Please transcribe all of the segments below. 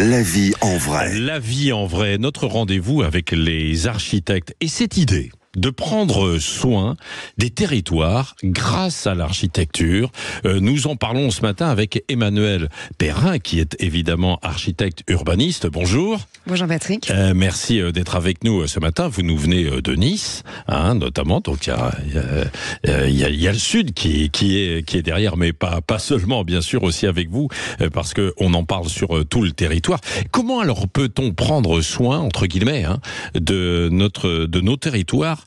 La vie en vrai. La vie en vrai, notre rendez-vous avec les architectes. Et cette idée de prendre soin des territoires grâce à l'architecture. Euh, nous en parlons ce matin avec Emmanuel Perrin, qui est évidemment architecte urbaniste. Bonjour. Bonjour Patrick. Euh, merci euh, d'être avec nous ce matin. Vous nous venez de Nice, hein, notamment. Donc il y a, y, y a, le sud qui, qui, est, qui est derrière, mais pas, pas seulement, bien sûr, aussi avec vous, parce que on en parle sur tout le territoire. Comment alors peut-on prendre soin, entre guillemets, hein, de, notre, de nos territoires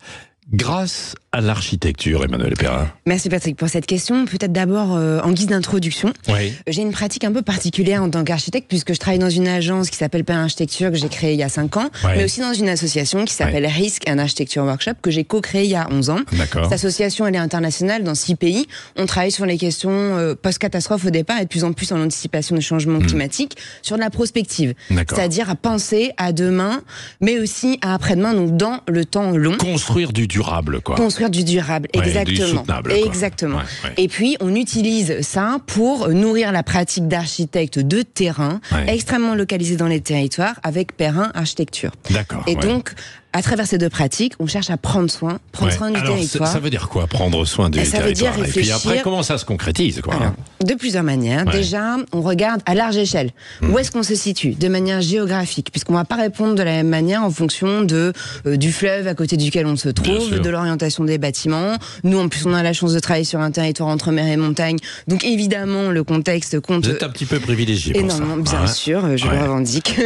grâce à l'architecture, Emmanuel Perrin Merci Patrick pour cette question. Peut-être d'abord euh, en guise d'introduction. Oui. J'ai une pratique un peu particulière en tant qu'architecte puisque je travaille dans une agence qui s'appelle Perrin Architecture que j'ai créée il y a 5 ans, Ouais. mais aussi dans une association qui s'appelle Risk and Architecture Workshop que j'ai co-créée il y a 11 ans. D'accord. Cette association, elle est internationale dans 6 pays. On travaille sur les questions euh, post-catastrophe au départ et de plus en plus en anticipation des changements climatiques, sur de la prospective. D'accord. C'est-à-dire à penser à demain, mais aussi à après-demain, donc dans le temps long. Construire du durable, quoi. Construire du durable, Ouais, du exactement. soutenable. Exactement. Ouais, ouais. Et puis, on utilise ça pour nourrir la pratique d'architecte de terrain, extrêmement localisée dans les territoires, avec Perrin Architecture. D'accord. Et donc, à travers ces deux pratiques, on cherche à prendre soin, prendre Ouais. soin du Alors, territoire. Ça, veut dire quoi, prendre soin du Et ça veut dire territoire? Et puis réfléchir- après, comment ça se concrétise, quoi? Alors, de plusieurs manières. Ouais. Déjà, on regarde à large échelle. Où est-ce qu'on se situe De manière géographique, puisqu'on va pas répondre de la même manière en fonction de euh, du fleuve à côté duquel on se trouve, de l'orientation des bâtiments. Nous, en plus, on a la chance de travailler sur un territoire entre mer et montagne. Donc, évidemment, le contexte compte Vous êtes un petit peu privilégié pour ça. énormément, bien sûr, je Ouais. le revendique.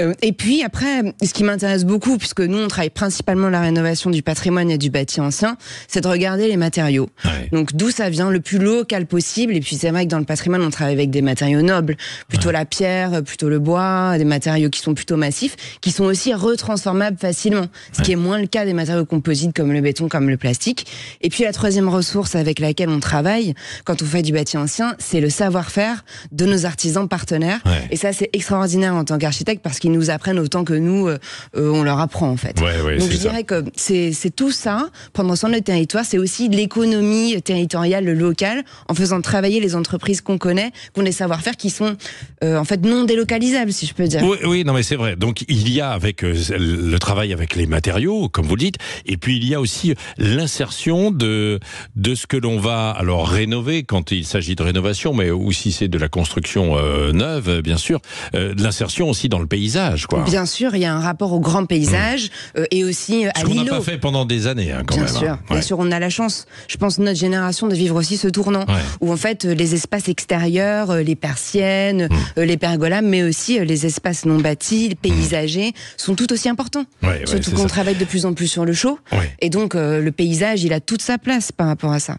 Euh, et puis après, ce qui m'intéresse beaucoup, puisque nous on travaille principalement la rénovation du patrimoine et du bâti ancien, c'est de regarder les matériaux. Ouais. Donc d'où ça vient le plus local possible. Et puis c'est vrai que dans le patrimoine, on travaille avec des matériaux nobles, plutôt la pierre, plutôt le bois, des matériaux qui sont plutôt massifs, qui sont aussi retransformables facilement, ce qui est moins le cas des matériaux composites comme le béton, comme le plastique. Et puis la troisième ressource avec laquelle on travaille quand on fait du bâti ancien, c'est le savoir-faire de nos artisans partenaires. Et ça, c'est extraordinaire en tant qu'architecte parce qu'ils nous apprennent autant que nous, euh, on leur apprend en fait. Ouais, ouais, Donc je ça. dirais que c'est tout ça, prendre soin de notre territoire, c'est aussi de l'économie territoriale locale en faisant travailler les entreprises qu'on connaît, qu'on des savoir-faire qui sont euh, en fait non délocalisables, si je peux dire. Oui, oui, non, mais c'est vrai. Donc, il y a avec euh, le travail avec les matériaux, comme vous le dites, et puis il y a aussi l'insertion de de ce que l'on va alors rénover quand il s'agit de rénovation, mais ou si c'est de la construction euh, neuve, bien sûr, euh, de l'insertion aussi dans le paysage, quoi. Bien sûr, il y a un rapport au grand paysage euh, et aussi euh, à Ce qu'on n'a l'îlot. pas fait pendant des années, hein, quand bien même. sûr, hein. bien Ouais. sûr, on a la chance, je pense, notre génération de vivre aussi ce tournant, Ouais. où en fait les espaces extérieurs, euh, les persiennes, Mmh. les pergolas, mais aussi les espaces non bâtis, paysagers, sont tout aussi importants. Ouais, Surtout qu'on travaille de plus en plus sur le chaud, et donc euh, le paysage, il a toute sa place par rapport à ça.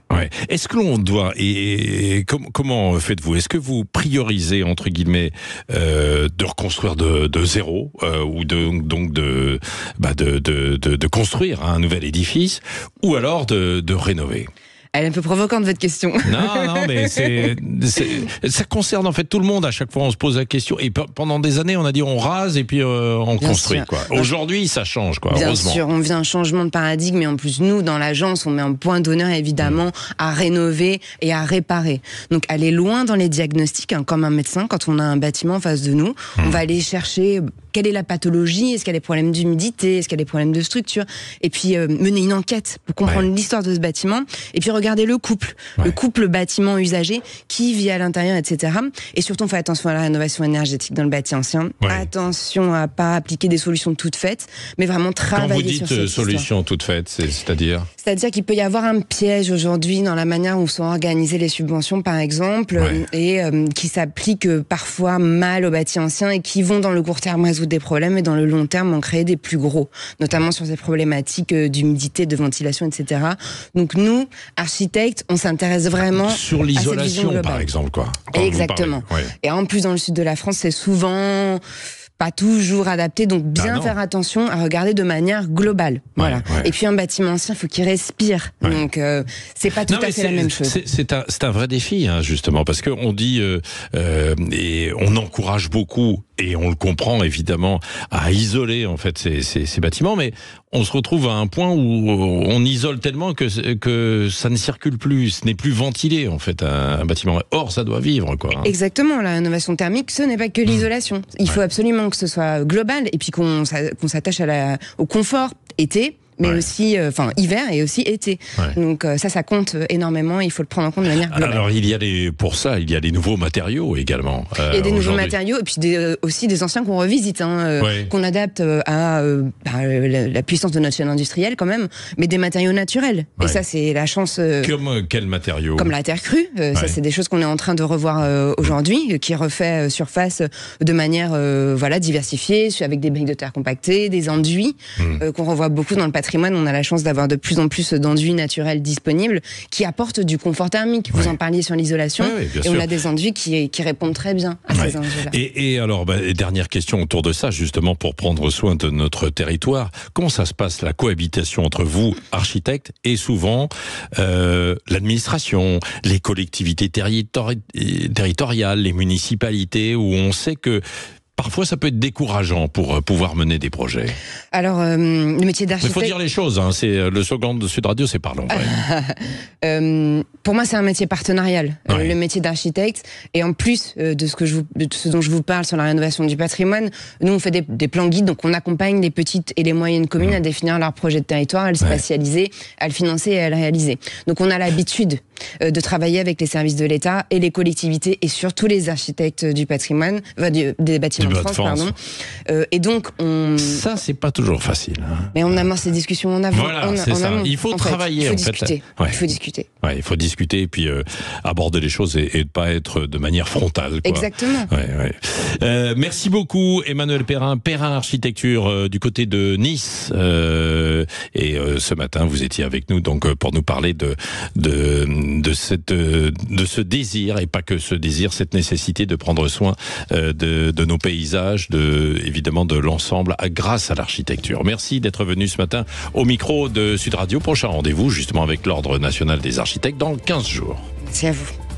Est-ce que l'on doit et, et com- comment faites-vous? Est-ce que vous priorisez entre guillemets euh, de reconstruire de, de zéro euh, ou de donc de, bah de, de, de de construire un nouvel édifice ou alors de, de rénover Elle est un peu provocante votre question. Non, non, mais c'est ça concerne en fait tout le monde. À chaque fois, on se pose la question. Et pe- pendant des années, on a dit on rase et puis euh, on Bien construit. Aujourd'hui, ça change, quoi. Bien heureusement. sûr, on vient un changement de paradigme et en plus nous, dans l'agence, on met un point d'honneur évidemment à rénover et à réparer. Donc aller loin dans les diagnostics, hein, comme un médecin, quand on a un bâtiment en face de nous, on va aller chercher quelle est la pathologie, est-ce qu'il y a des problèmes d'humidité, est-ce qu'il y a des problèmes de structure, et puis euh, mener une enquête pour comprendre Ouais. l'histoire de ce bâtiment, et puis regarder le couple, Ouais. le couple bâtiment usagé, qui vit à l'intérieur, etc. Et surtout, on fait attention à la rénovation énergétique dans le bâti ancien. Ouais. Attention à pas appliquer des solutions toutes faites, mais vraiment Quand travailler vous sur dites cette euh, histoire. solution toute faite, c'est- c'est-à-dire? C'est-à-dire qu'il peut y avoir un piège aujourd'hui dans la manière où sont organisées les subventions, par exemple, euh, et euh, qui s'appliquent euh, parfois mal aux bâtis anciens et qui vont dans le court terme résoudre des problèmes et dans le long terme en créer des plus gros, notamment sur ces problématiques euh, d'humidité, de ventilation, etc. Donc nous, architectes, on s'intéresse vraiment sur l'isolation, par exemple, quoi. Exactement. parlez. Ouais. Et en plus, dans le sud de la France, c'est souvent pas toujours adapté, donc Ah bien faire attention à regarder de manière globale. Voilà. ouais. Et puis un bâtiment ancien, faut qu'il respire. Ouais. Donc euh, c'est pas tout Non, à fait la même chose. c'est- un, vrai défi, hein, justement, parce qu'on dit, euh, euh, et on encourage beaucoup, et on le comprend évidemment, à isoler en fait ces, ces, ces, bâtiments, mais on se retrouve à un point où on isole tellement que, que ça ne circule plus, ce n'est plus ventilé en fait un, un, bâtiment. Or, ça doit vivre quoi. Hein. Exactement, la rénovation thermique, ce n'est pas que l'isolation. Il faut absolument que ce soit global et puis qu'on s'attache au confort été mais ouais. aussi, euh, enfin, hiver et aussi été. Ouais. Donc euh, ça, ça compte énormément. Il faut le prendre en compte de manière globale. Alors il y a des, pour ça, il y a des nouveaux matériaux également. Il y a des nouveaux matériaux et puis des, euh, aussi des anciens qu'on revisite, hein, ouais. qu'on adapte à, à la, la, puissance de notre chaîne industrielle quand même, mais des matériaux naturels. Et ça, c'est la chance. Comme quels matériaux Comme la terre crue. Ça, c'est des choses qu'on est en train de revoir aujourd'hui, qui refait surface de manière, voilà, diversifiée, avec des briques de terre compactées, des enduits mmh. qu'on revoit beaucoup dans le patrimoine on a la chance d'avoir de plus en plus d'enduits naturels disponibles qui apportent du confort thermique. Vous ouais. en parliez sur l'isolation. Ouais, ouais, et sûr. on a des enduits qui, qui répondent très bien à ces enjeux-là. Et, et, alors, bah, dernière question autour de ça, justement, pour prendre soin de notre territoire. Comment ça se passe, la cohabitation entre vous, architectes, et souvent euh, l'administration, les collectivités territori territoriales, les municipalités, où on sait que Parfois, ça peut être décourageant pour euh, pouvoir mener des projets. Alors, euh, le métier d'architecte. Il faut dire les choses. Hein, c'est euh, le slogan de Sud Radio, c'est parlons. euh, pour moi, c'est un métier partenarial, ouais. le métier d'architecte. Et en plus de ce que je vous, de ce dont je vous parle sur la rénovation du patrimoine, nous on fait des, des plans guides, donc on accompagne les petites et les moyennes communes mmh. à définir leur projet de territoire, à le spatialiser, ouais. à le financer et à le réaliser. Donc on a l'habitude de travailler avec les services de l'État et les collectivités et surtout les architectes du patrimoine, enfin, du, des bâtiments de France, France. pardon. Euh, et donc, on. Ça, c'est pas toujours facile. Hein. Mais on amorce ces discussions en avant. Voilà, c'est ça. Amont, il faut travailler, fait. Il faut en discuter. fait. Ouais. Il faut discuter. Ouais, il faut discuter et puis euh, aborder les choses et, et pas être de manière frontale. Quoi. Exactement. Ouais, ouais. Euh, merci beaucoup, Emmanuel Perrin, Perrin Architecture euh, du côté de Nice. Euh, et ce matin, vous étiez avec nous donc pour nous parler de de de cette de ce désir et pas que ce désir, cette nécessité de prendre soin de, de nos paysages, de évidemment de l'ensemble grâce à l'architecture. Merci d'être venu ce matin au micro de Sud Radio. Prochain rendez-vous justement avec l'Ordre national des architectes dans 15 jours. Merci à vous.